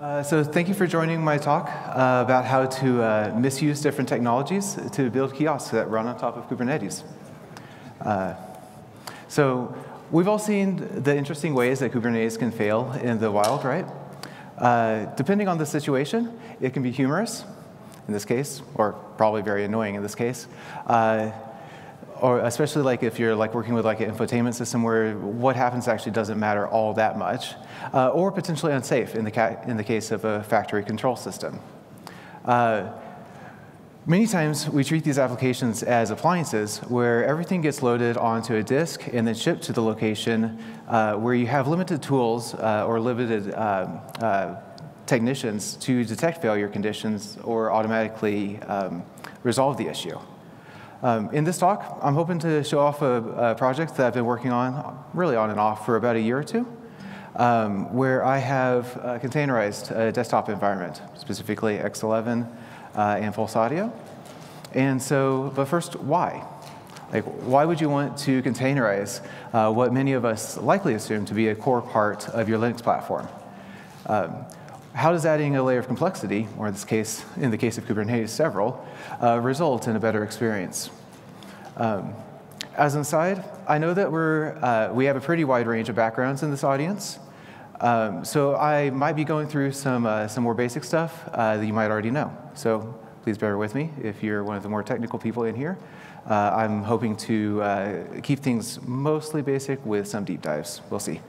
Uh, so thank you for joining my talk uh, about how to uh, misuse different technologies to build kiosks that run on top of Kubernetes. Uh, so we've all seen the interesting ways that Kubernetes can fail in the wild, right? Uh, depending on the situation, it can be humorous in this case, or probably very annoying in this case. Or especially like if you're like working with like an infotainment system where what happens actually doesn't matter all that much, uh, or potentially unsafe in the, in the case of a factory control system. Uh, many times we treat these applications as appliances where everything gets loaded onto a disk and then shipped to the location uh, where you have limited tools uh, or limited um, uh, technicians to detect failure conditions or automatically um, resolve the issue. Um, in this talk, I'm hoping to show off a, a, project that I've been working on, really on and off, for about a year or two, um, where I have uh, containerized a desktop environment, specifically X11 uh, and Pulse Audio. And so, but first, why? Like, why would you want to containerize uh, what many of us likely assume to be a core part of your Linux platform? Um, how does adding a layer of complexity, or in this case, in the case of Kubernetes, several, uh, result in a better experience? Um, as an aside, I know that we're, uh, we have a pretty wide range of backgrounds in this audience. Um, so I might be going through some, uh, some more basic stuff uh, that you might already know. So please bear with me if you're one of the more technical people in here. Uh, I'm hoping to uh, keep things mostly basic with some deep dives. We'll see.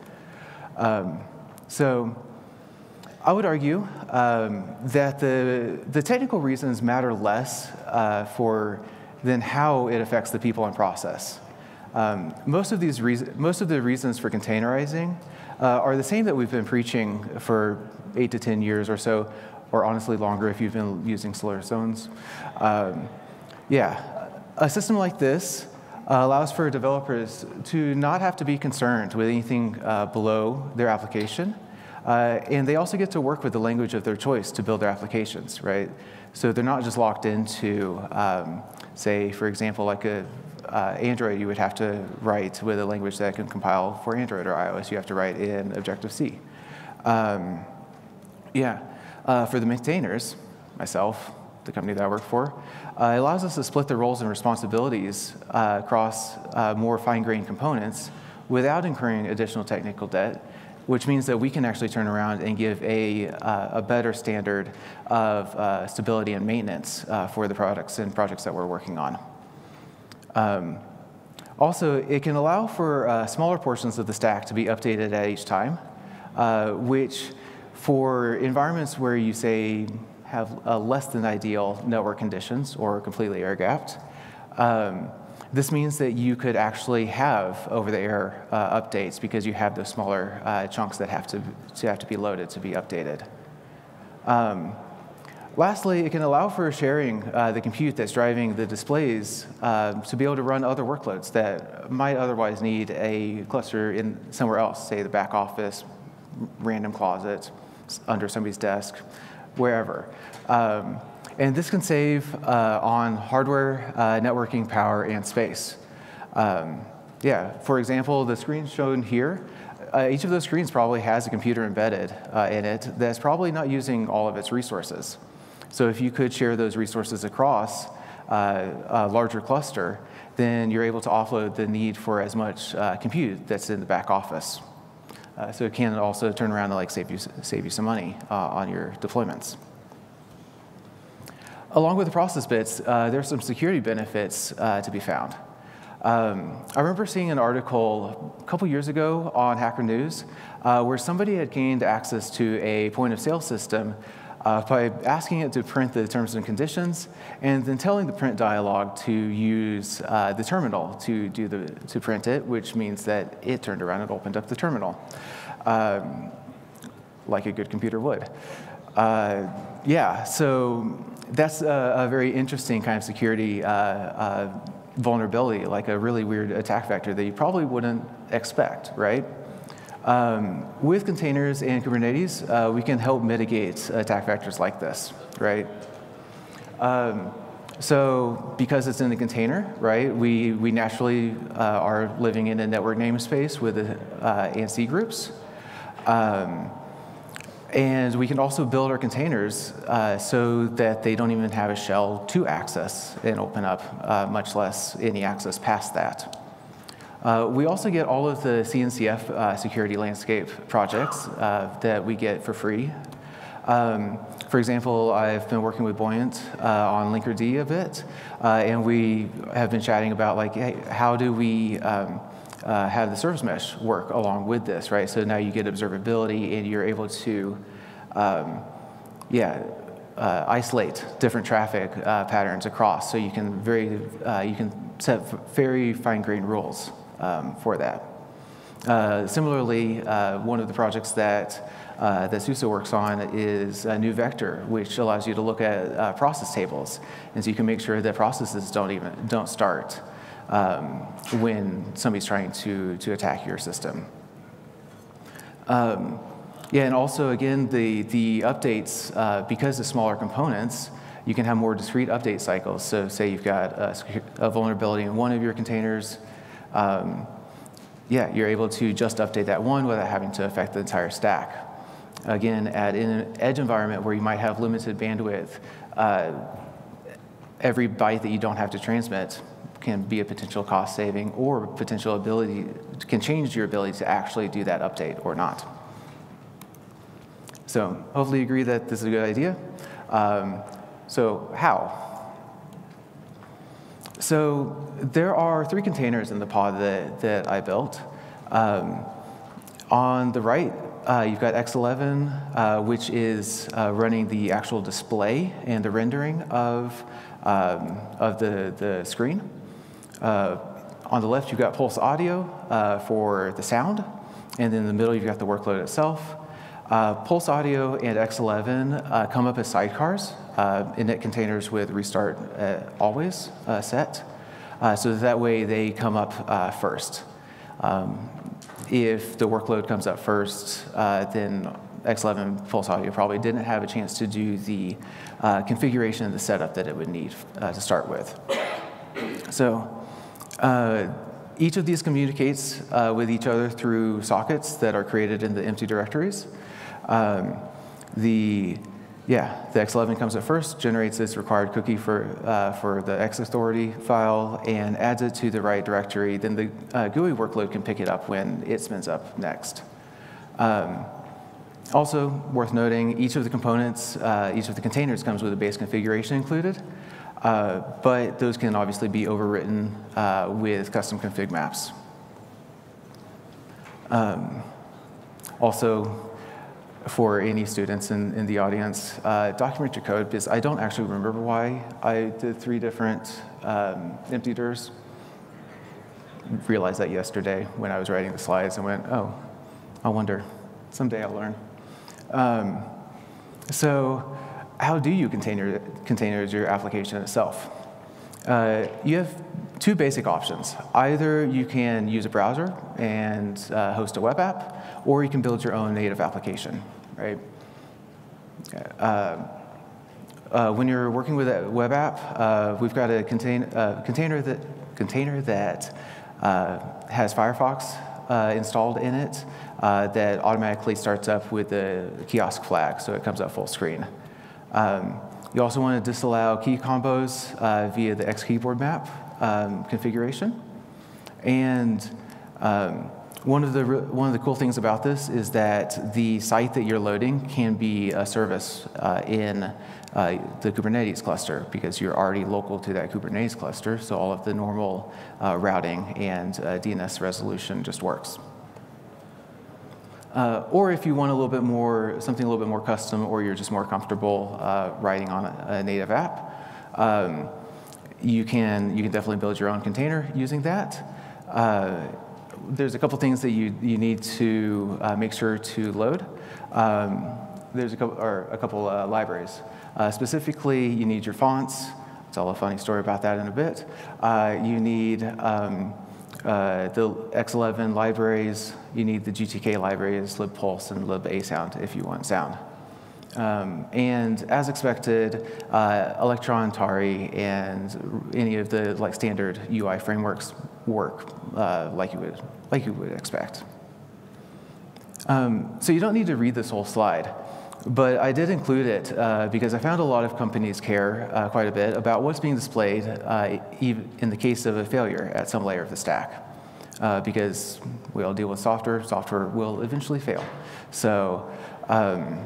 Um, so I would argue um, that the, the technical reasons matter less uh, for than how it affects the people and process. Um, most of these most of the reasons for containerizing uh, are the same that we've been preaching for eight to 10 years or so, or honestly longer if you've been using Solaris Zones. Um, yeah, a system like this uh, allows for developers to not have to be concerned with anything uh, below their application. Uh, and they also get to work with the language of their choice to build their applications, right? So they're not just locked into, um, say, for example, like a uh, Android, you would have to write with a language that can compile for Android or iOS. You have to write in Objective-C. Um, yeah, uh, for the maintainers, myself, the company that I work for, uh, it allows us to split the roles and responsibilities uh, across uh, more fine-grained components without incurring additional technical debt which means that we can actually turn around and give a, uh, a better standard of uh, stability and maintenance uh, for the products and projects that we're working on. Um, also, it can allow for uh, smaller portions of the stack to be updated at each time, uh, which for environments where you say have less than ideal network conditions or completely air-gapped, um, this means that you could actually have over-the-air uh, updates because you have those smaller uh, chunks that have to, to, have to be loaded to be updated. Um, lastly, it can allow for sharing uh, the compute that's driving the displays uh, to be able to run other workloads that might otherwise need a cluster in somewhere else, say the back office, random closet, under somebody's desk, wherever. Um, and this can save uh, on hardware, uh, networking, power, and space. Um, yeah, for example, the screen shown here, uh, each of those screens probably has a computer embedded uh, in it that's probably not using all of its resources. So if you could share those resources across uh, a larger cluster, then you're able to offload the need for as much uh, compute that's in the back office. so it can also turn around and like save you, save you some money on your deployments. Along with the process bits, uh, there's some security benefits uh, to be found. Um, I remember seeing an article a couple years ago on Hacker News uh, where somebody had gained access to a point of sale system uh, by asking it to print the terms and conditions and then telling the print dialog to use uh, the terminal to, do the, to print it, which means that it turned around and opened up the terminal, um, like a good computer would. Uh, yeah, so that's a, a, very interesting kind of security uh, uh, vulnerability, like a really weird attack vector that you probably wouldn't expect, right? Um, with containers and Kubernetes, uh, we can help mitigate attack vectors like this, right? Um, so because it's in the container, right, we, we naturally uh, are living in a network namespace with uh, and cgroups. Um, and we can also build our containers uh, so that they don't even have a shell to access and open up, uh, much less any access past that. Uh, we also get all of the CNCF uh, security landscape projects uh, that we get for free. Um, for example, I've been working with Buoyant uh, on Linkerd a bit, and we have been chatting about like, hey, how do we um, uh, have the service mesh work along with this, right? So now you get observability and you're able to, um, yeah, uh, isolate different traffic uh, patterns across. So you can very, uh, you can set very fine-grained rules um, for that. Uh, similarly, uh, one of the projects that uh, that SUSE works on is a NeuVector, which allows you to look at uh, process tables, and so you can make sure that processes don't even don't start um, when somebody's trying to, to attack your system. Um, yeah, and also again, the, the updates, uh, because of smaller components, you can have more discrete update cycles. So say you've got a, a vulnerability in one of your containers, um, yeah, you're able to just update that one without having to affect the entire stack. Again, at in an edge environment where you might have limited bandwidth, uh, every byte that you don't have to transmit can be a potential cost saving or potential ability, can change your ability to actually do that update or not. So hopefully you agree that this is a good idea. Um, so how? So there are three containers in the pod that, that I built. Um, on the right, uh, you've got X11, uh, which is uh, running the actual display and the rendering of, um, of the, the screen. Uh, on the left, you've got Pulse Audio uh, for the sound, and in the middle, you've got the workload itself. Uh, Pulse Audio and X11 uh, come up as sidecars, uh, init containers with restart uh, always set, so that, that way they come up first. Um, if the workload comes up first, then X11 Pulse Audio probably didn't have a chance to do the configuration and the setup that it would need to start with. So uh, each of these communicates uh, with each other through sockets that are created in the empty directories. Um, the yeah, the X11 comes at first, generates its required cookie for, uh, for the X authority file, and adds it to the right directory. Then the uh, GUI workload can pick it up when it spins up next. Um, also worth noting, each of the components, uh, each of the containers comes with a base configuration included. Uh, but those can obviously be overwritten uh, with custom config maps. Um, also, for any students in, in the audience, uh, document your code because I don't actually remember why I did three different um, emptyDirs. Realized that yesterday when I was writing the slides and went, oh, I wonder, someday I'll learn. Um, so how do you container, containerize your application itself? Uh, you have two basic options. Either you can use a browser and uh, host a web app, or you can build your own native application, right? Uh, uh when you're working with a web app, uh, we've got a contain, uh, container that, container that has Firefox installed in it that automatically starts up with the kiosk flag, so it comes up full screen. Um, you also want to disallow key combos uh, via the X keyboard map um, configuration. And um, one, of the, one of the cool things about this is that the site that you're loading can be a service uh, in uh, the Kubernetes cluster because you're already local to that Kubernetes cluster, so all of the normal uh, routing and uh, DNS resolution just works. Uh, or if you want a little bit more, something a little bit more custom, or you're just more comfortable uh, writing on a, a native app, um, you can you can definitely build your own container using that. Uh, there's a couple things that you you need to uh, make sure to load. Um, there's a couple or a couple uh, libraries. Uh, specifically, you need your fonts. Tell a funny story about that in a bit. you need um, uh, the X11 libraries, you need the GTK libraries, libpulse and libasound if you want sound. Um, and as expected, uh, Electron, Tauri, and any of the like standard UI frameworks work uh, like you would like you would expect. Um, so you don't need to read this whole slide. But I did include it uh, because I found a lot of companies care uh, quite a bit about what's being displayed uh, in the case of a failure at some layer of the stack. Uh, because we all deal with software, software will eventually fail. So um,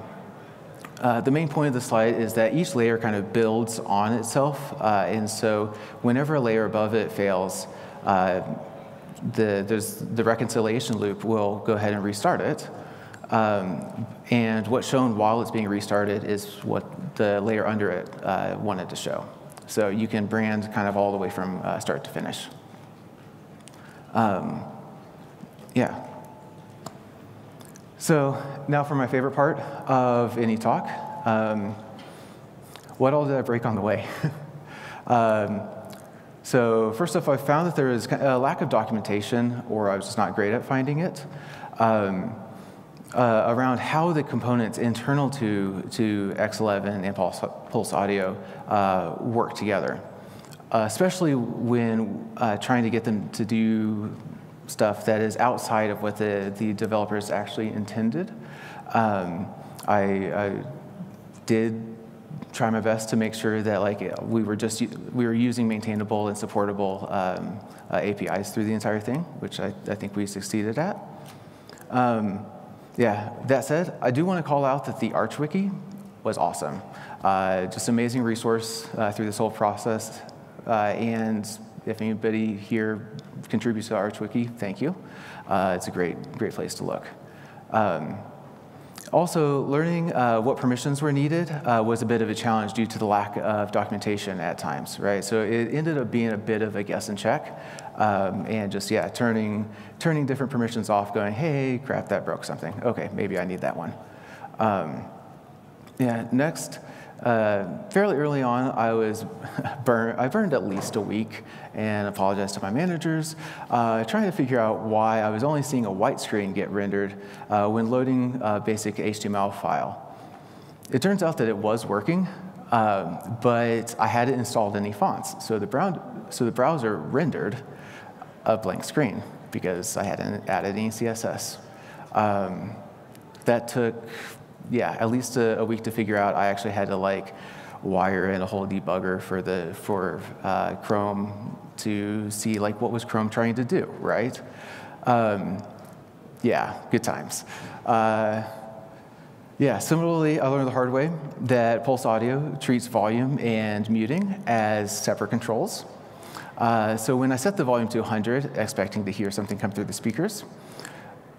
uh, the main point of the slide is that each layer kind of builds on itself. Uh, and so whenever a layer above it fails, the, the reconciliation loop will go ahead and restart it. Um, and what's shown while it's being restarted is what the layer under it uh, wanted to show. So you can brand kind of all the way from uh, start to finish. Um, yeah. So now for my favorite part of any talk. Um, what all did I break on the way? um, so first off, I found that there was a lack of documentation, or I was just not great at finding it. Um, uh, around how the components internal to, to X11 and Pulse, Pulse Audio uh, work together, uh, especially when uh, trying to get them to do stuff that is outside of what the, the developers actually intended. Um, I, I, did try my best to make sure that like we were just we were using maintainable and supportable um, uh, APIs through the entire thing, which I, I think we succeeded at. Um, yeah, that said, I do want to call out that the ArchWiki was awesome. Uh, just amazing resource uh, through this whole process. Uh, and if anybody here contributes to ArchWiki, thank you. Uh, it's a great, great place to look. Um, also, learning uh, what permissions were needed uh, was a bit of a challenge due to the lack of documentation at times, right? So it ended up being a bit of a guess and check, um, and just, yeah, turning, turning different permissions off, going, hey, crap, that broke something. Okay, maybe I need that one. Um, yeah, next, uh, fairly early on, I was burned, I burned at least a week and apologized to my managers, uh, trying to figure out why I was only seeing a white screen get rendered uh, when loading a basic HTML file. It turns out that it was working, um, but I hadn't installed any fonts. So the, brown, so the browser rendered a blank screen because I hadn't added any CSS. Um, that took yeah, at least a, a, week to figure out. I actually had to like wire in a whole debugger for the for uh, Chrome to see like what was Chrome trying to do, right? Um, yeah, good times. Uh, yeah, similarly, I learned the hard way that Pulse Audio treats volume and muting as separate controls. Uh, so when I set the volume to 100, expecting to hear something come through the speakers,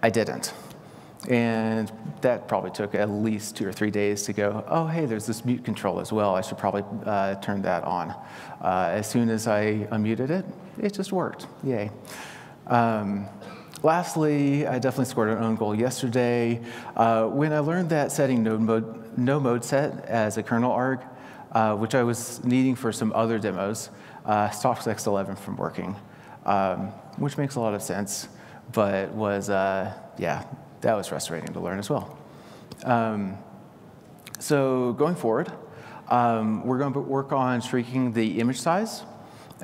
I didn't. And that probably took at least two or three days to go, oh, hey, there's this mute control as well. I should probably uh, turn that on. Uh, as soon as I unmuted it, it just worked. Yay. Um, lastly, I definitely scored an own goal yesterday. Uh, when I learned that setting no mode, nomodeset as a kernel arg, uh, which I was needing for some other demos, uh, stopped X11 from working, um, which makes a lot of sense, but was, uh, yeah, that was frustrating to learn as well. Um, so going forward, um, we're going to work on shrinking the image size.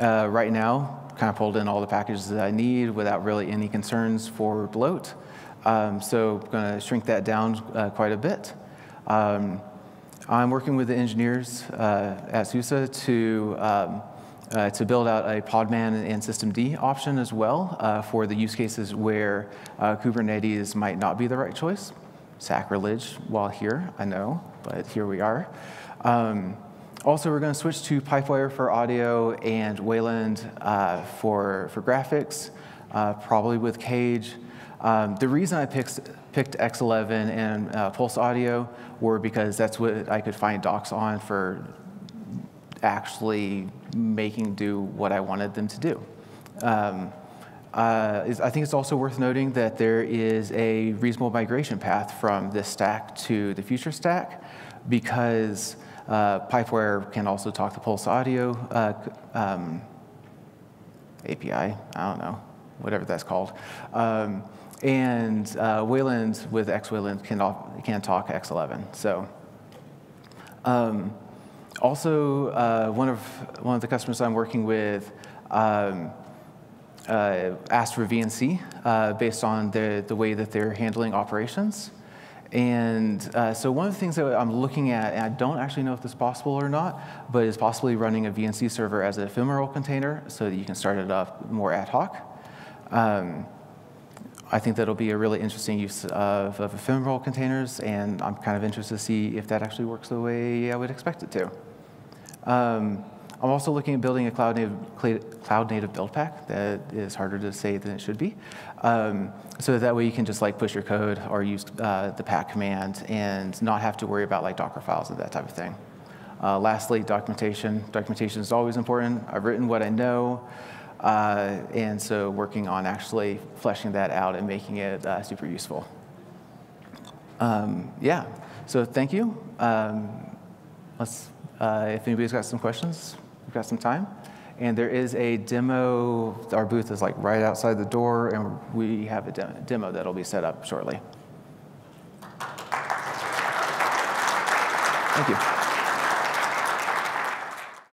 Uh, right now, kind of pulled in all the packages that I need without really any concerns for bloat. Um, so going to shrink that down uh, quite a bit. Um, I'm working with the engineers uh, at SUSE to um, uh, to build out a Podman and systemd option as well uh, for the use cases where uh, Kubernetes might not be the right choice. Sacrilege while here, I know, but here we are. Um, also, we're going to switch to Pipewire for audio and Wayland uh, for, for graphics, uh, probably with Cage. Um, the reason I picked, picked X11 and uh, Pulse Audio were because that's what I could find docs on for actually making do what I wanted them to do. Um, uh, I think it's also worth noting that there is a reasonable migration path from this stack to the future stack because uh, Pipewire can also talk to Pulse Audio uh, um, API, I don't know, whatever that's called. Um, and uh, Wayland with XWayland can, can talk X11. So um, also, uh, one, of, one of the customers I'm working with um, uh, asked for VNC uh, based on the, the way that they're handling operations. And uh, so one of the things that I'm looking at, and I don't actually know if this is possible or not, but is possibly running a VNC server as an ephemeral container so that you can start it up more ad hoc. Um, I think that'll be a really interesting use of, of, ephemeral containers, and I'm kind of interested to see if that actually works the way I would expect it to. Um, I'm also looking at building a cloud native, cloud native build pack that is harder to say than it should be. Um, so that way you can just like push your code or use uh, the pack command and not have to worry about like Docker files and that type of thing. Uh, lastly, documentation. Documentation is always important. I've written what I know. Uh, and so working on actually fleshing that out and making it uh, super useful. Um, yeah, so thank you. Um, let's, uh, if anybody's got some questions, We've got some time. And there is a demo, our booth is like right outside the door, and we have a de demo that'll be set up shortly. Thank you.